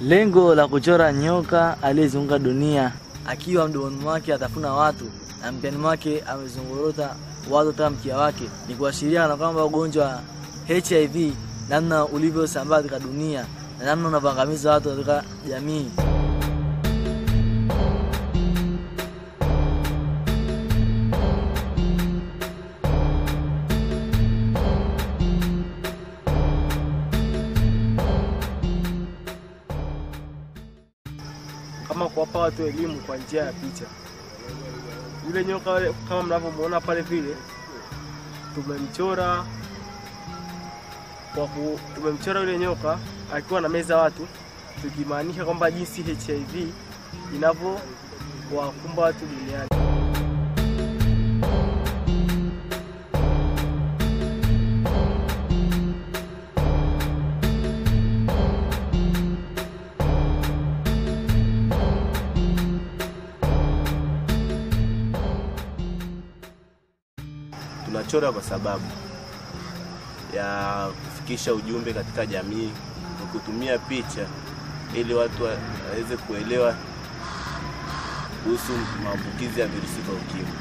Lengo la kuchora nyoka aliyezunguka dunia akiwa mdomoni mwake atafuna watu na mpiani mwake amezungurota watu kama mkia wake ni kuashiria na kwamba ugonjwa wa HIV namna ulivyosambaa katika dunia na namna unavyoangamiza watu katika jamii. Kama kuwapa watu elimu kwa njia ya picha. Yule nyoka kama mnavyomuona pale vile, tumemchora kwa ku, tumemchora yule nyoka akiwa na meza watu, tukimaanisha kwamba jinsi HIV inavyowakumba watu duniani. Tunachora kwa sababu ya kufikisha ujumbe katika jamii kwa kutumia picha ili watu waweze kuelewa kuhusu maambukizi ya virusi vya ukimwi.